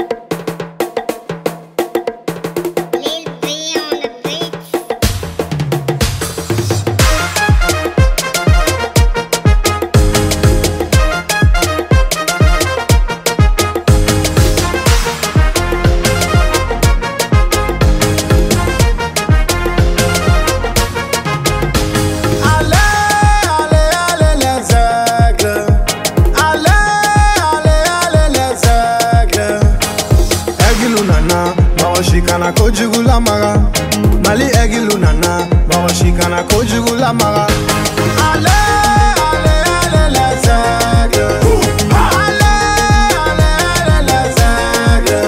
you. bakoshikana kojugula maga mali egilu nana bakoshikana kojugula maga ale ale ale lazage ale ale ale lazage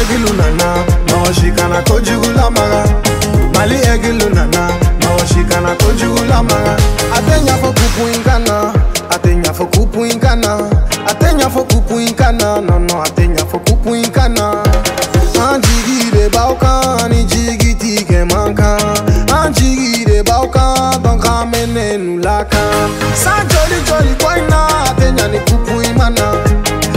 egilu nana bakoshikana kojugula maga mali egilu nana bakoshikana kojugula maga atenya fokupuingana atenya fokupuingana atenya fokupuingana nono atenya fokupuingana de baukan Ni jigiti ke de kamene joli joli boy na Te nyani kupu imana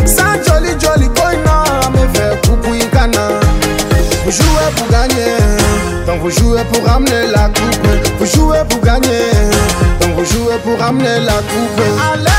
Sa joli joli boy na Me fe kupu imana Vous jouez pour gagner Donc vous jouez pour ramener la coupe Vous jouez pour gagner Donc vous jouez pour ramener la coupe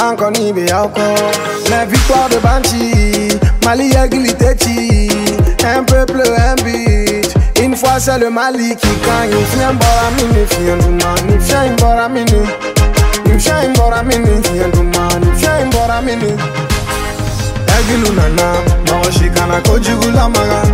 anko ni be alko na victoire de banchi Mali Yagili Techi un peuple un but une fois c'est le Mali qui gagne viens bora mini viens du mani viens bora mini viens bora mini viens du mani viens bora mini Egilu nana, mawashi kana kojigula magana